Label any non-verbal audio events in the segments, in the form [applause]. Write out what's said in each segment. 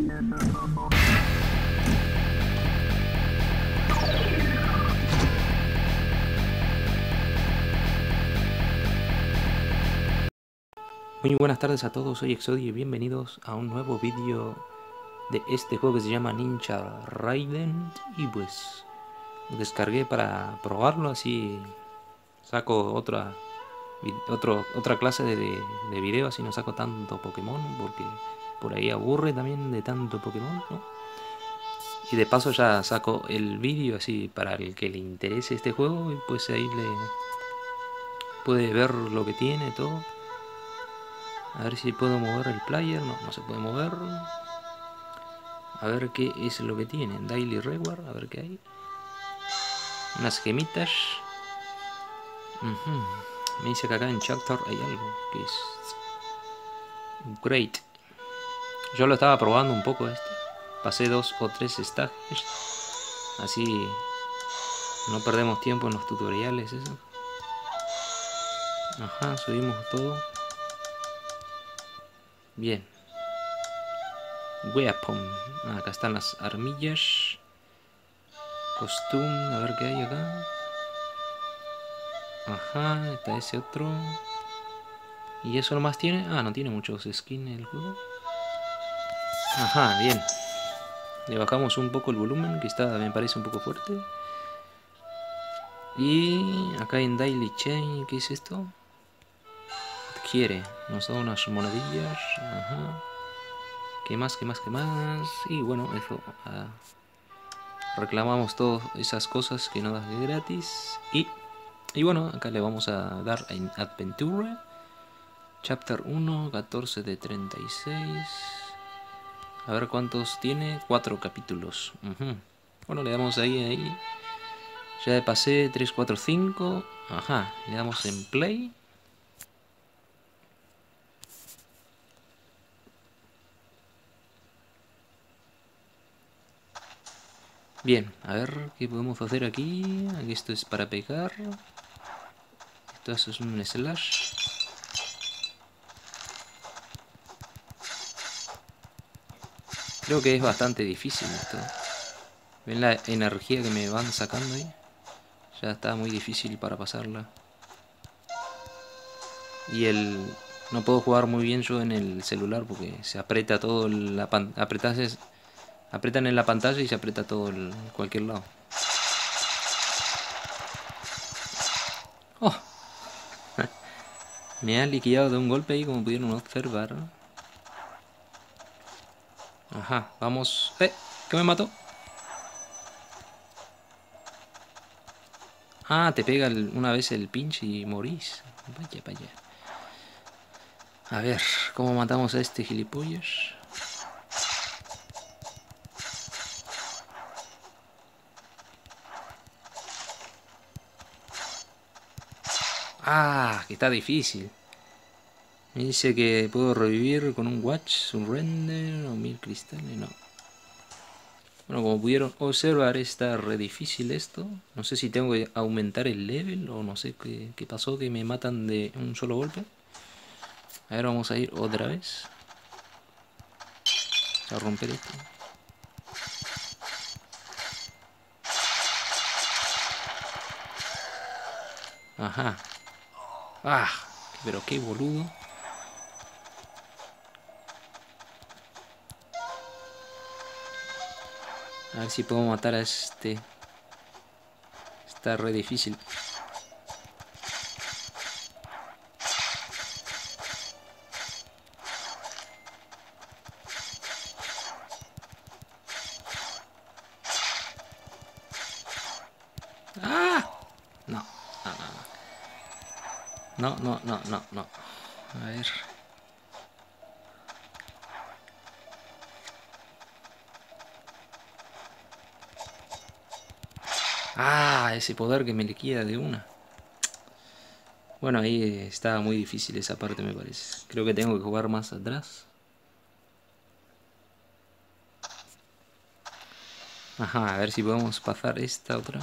Muy buenas tardes a todos, soy Exodio y bienvenidos a un nuevo vídeo de este juego que se llama Ninja Raiden y pues lo descargué para probarlo así saco otra otro, otra clase de, de video así no saco tanto Pokémon porque por ahí aburre también de tanto Pokémon ¿no? y de paso ya saco el vídeo así para el que le interese este juego y pues ahí le puede ver lo que tiene todo a ver si puedo mover el player. No, no se puede mover. A ver qué es lo que tiene. Daily Reward. A ver qué hay. Unas gemitas. Me dice que acá en Chapter hay algo. Que es... Great. Yo lo estaba probando un poco este. Pasé dos o tres stages. Así no perdemos tiempo en los tutoriales. Eso. Ajá, subimos todo. Bien. Weapon. Ah, acá están las armillas. Costume. A ver qué hay acá. Ajá, está ese otro. ¿Y eso más tiene? Ah, no tiene muchos skins el juego. Ajá, bien. Le bajamos un poco el volumen, que está, me parece un poco fuerte. Y acá en Daily Chain, ¿qué es esto? quiere. Nos da unas monedillas. Ajá. ¿Qué más? ¿Qué más? ¿Qué más? Y bueno, eso. Ah, reclamamos todas esas cosas que nos da gratis. Y, y bueno, acá le vamos a dar en Adventure. Chapter 1, 14 de 36. A ver cuántos tiene. Cuatro capítulos. Bueno, le damos ahí, ahí. Ya pasé 3, 4, 5. Ajá. Le damos en play. Bien, a ver qué podemos hacer aquí. Aquí esto es para pegar. Esto es un slash. Creo que es bastante difícil esto. ¿Ven la energía que me van sacando ahí? Ya está muy difícil para pasarla. Y el... No puedo jugar muy bien yo en el celular porque se aprieta todo la pantalla. Apretan en la pantalla y se aprieta todo en cualquier lado. Oh. [laughs] Me ha liquidado de un golpe ahí como pudieron observar. Ajá, vamos... ¡Eh! ¿Qué me mató? Ah, te pega una vez el pinche y morís. Vaya, vaya. A ver, ¿cómo matamos a este gilipollas? Ah, que está difícil. Me dice que puedo revivir con un watch, un render o mil cristales, no. Bueno, como pudieron observar, está re difícil esto. No sé si tengo que aumentar el level o no sé qué, qué pasó, que me matan de un solo golpe. A ver, vamos a ir otra vez. A romper esto. Ajá, Ah, pero qué boludo. A ver si puedo matar a este. Está re difícil. No, no, no, no, no. A ver. Ese poder que me liquida de una. Bueno, ahí estaba muy difícil esa parte me parece. Creo que tengo que jugar más atrás. Ajá, a ver si podemos pasar esta otra.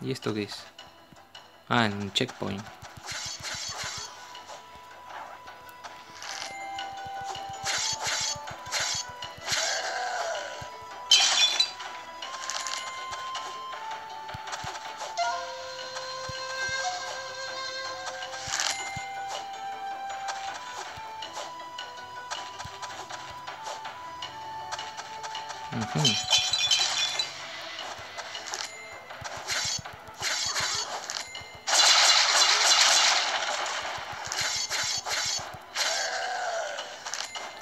¿Y esto qué es? Ah, en checkpoint.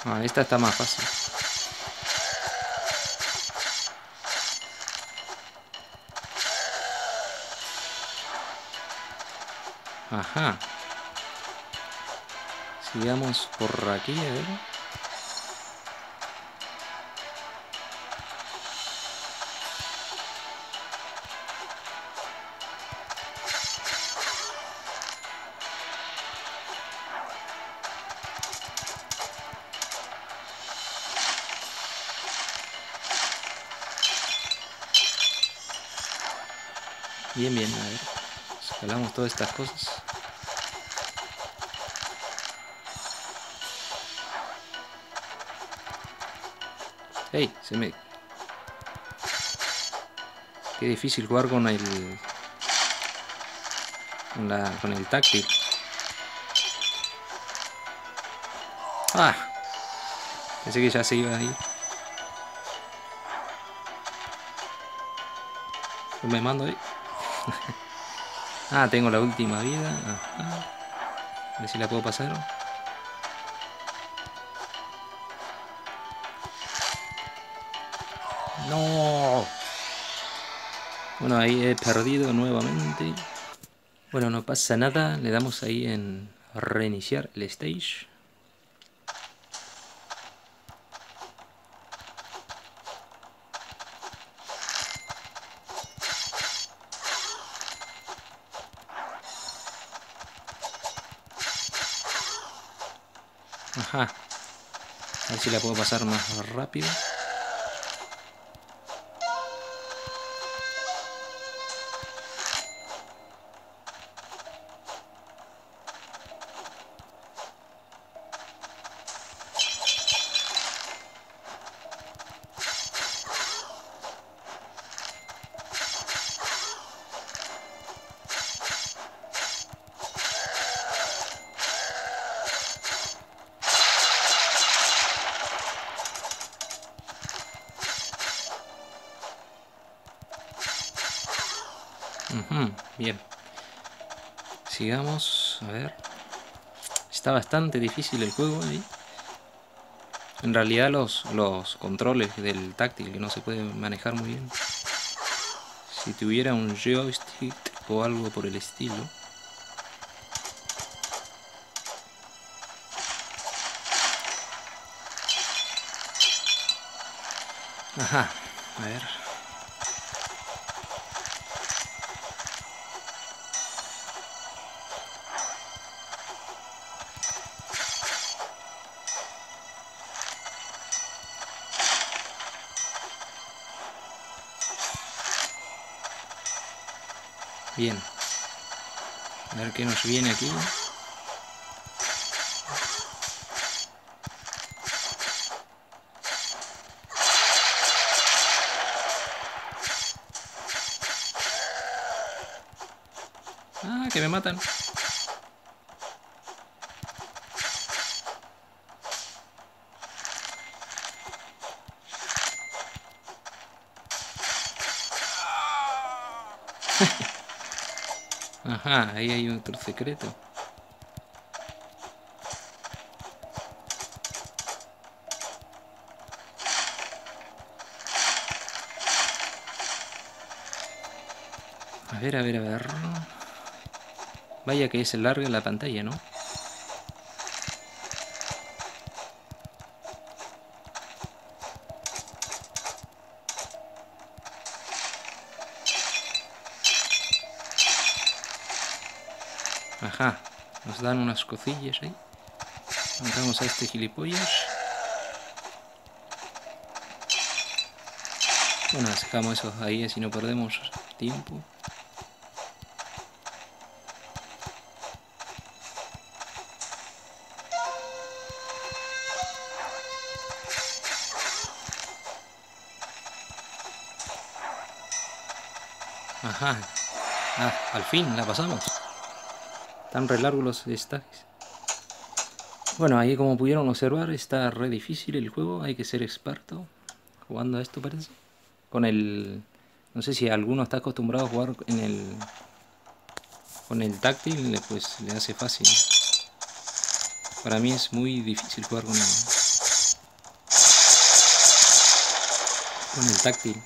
Ah, esta está más fácil. Ajá. Sigamos por aquí, a ver. Bien, bien, a ver. Escalamos todas estas cosas. ¡Ey! Se me... Qué difícil jugar con el... Con, la... con el táctil. ¡Ah! Pensé que ya se iba a ir. Me mando ahí. [laughs] ah, tengo la última vida. A ver si la puedo pasar. No. Bueno, ahí he perdido nuevamente. Bueno, no pasa nada. Le damos ahí en reiniciar el stage. A ver si la puedo pasar más rápido. Bien. Sigamos, a ver. Está bastante difícil el juego ahí. En realidad los, los controles del táctil que no se puede manejar muy bien. Si tuviera un joystick o algo por el estilo. Ajá, a ver. Bien. A ver qué nos viene aquí. Ah, que me matan. Ajá, ahí hay otro secreto. A ver, a ver, a ver. Vaya que es larga la pantalla, ¿no? Ajá, nos dan unas cocillas ahí. Matamos a este gilipollas. Bueno, sacamos esos ahí así no perdemos tiempo. Ajá. Ah, al fin la pasamos. Tan re largos los stacks. Bueno, ahí como pudieron observar, está re difícil el juego. Hay que ser experto jugando a esto, parece. Con el... No sé si alguno está acostumbrado a jugar en el... Con el táctil, pues le hace fácil. Para mí es muy difícil jugar con el... Con el táctil.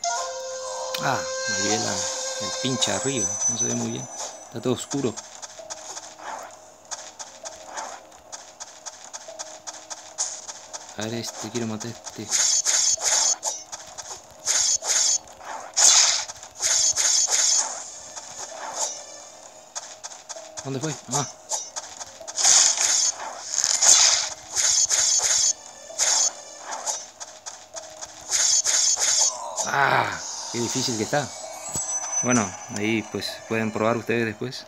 Ah, me la, el pinche arriba. No se ve muy bien. Está todo oscuro. A ver, este, quiero matar este. ¿Dónde fue? Ah. Ah, qué difícil que está. Bueno, ahí pues pueden probar ustedes después.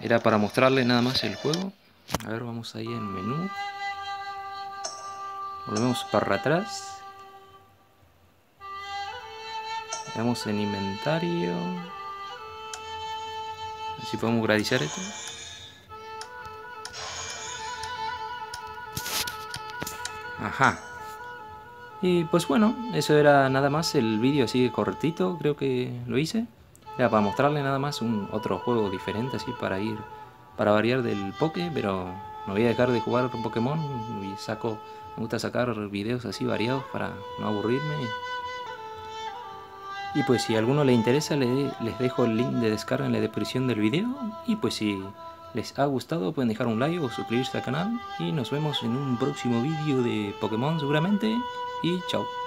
Era para mostrarles nada más el juego. A ver, vamos ahí en menú. Volvemos para atrás. Vamos en inventario. A ver si podemos gradizar esto. Ajá. Y pues bueno, eso era nada más el vídeo así correctito, creo que lo hice. Era para mostrarle nada más un otro juego diferente así para ir, para variar del Poké, pero no voy a dejar de jugar Pokémon y saco me gusta sacar videos así variados para no aburrirme. Y pues si a alguno le interesa les dejo el link de descarga en la descripción del video. Y pues si les ha gustado pueden dejar un like o suscribirse al canal. Y nos vemos en un próximo vídeo de Pokémon seguramente. Y chao.